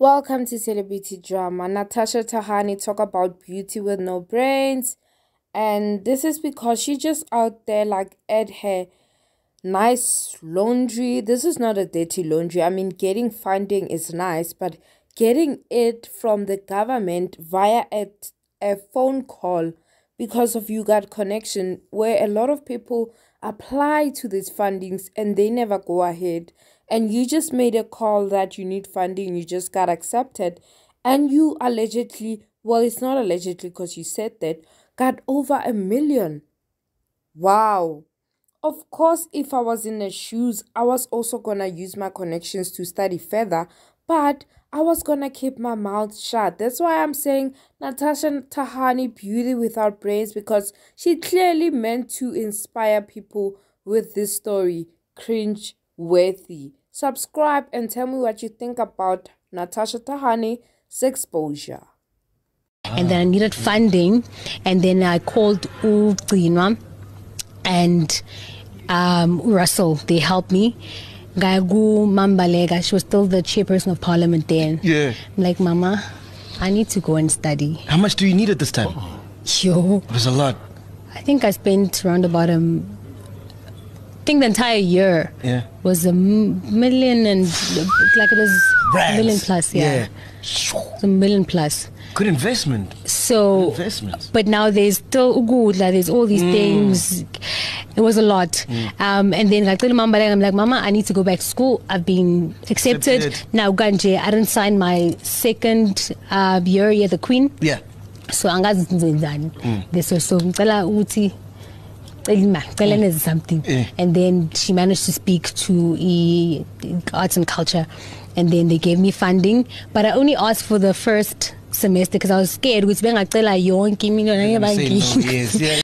Welcome to Celebrity Drama. Natasha Thahane talk about beauty with no brains. And this is because she just out there like at her nice laundry. This is not a dirty laundry. I mean, getting funding is nice, but getting it from the government via a, a phone call because of you got connection where a lot of people apply to these fundings and they never go ahead. And you just made a call that you need funding you just got accepted. And you allegedly well it's not allegedly because you said that got over a million. Wow. Of course if i was in the shoes i was also gonna use my connections to study further but I was gonna keep my mouth shut. That's why I'm saying Natasha Thahane beauty without brains because she clearly meant to inspire people with this story. Cringe worthy. Subscribe and tell me what you think about Natasha Thahane's exposure. And then I needed funding, and then I called Ugcinwa and um, Russell. They helped me Gagu Mambalega, she was still the chairperson of parliament then. Yeah. I'm like, Mama, I need to go and study. How much do you need at this time? Yo. It was a lot. I think I spent around about a I think the entire year yeah. was a million and like it was Rands. a million plus, yeah. yeah. A million plus. Good investment. So, Good investment. but now there's still good. Like there's all these mm. things. It was a lot. Mm. Um, and then like mama, I'm like, Mama, I need to go back to school. I've been accepted. accepted. Now, Ganje, I didn't sign my second uh, year at the Queen. Yeah. So ngizenzani. Mm. This was so ngicela ukuthi mm. something. Yeah. And then she managed to speak to e, arts and culture and then they gave me funding but I only asked for the first semester because I was scared ukuthi bengacela yonke imini yes, yeah.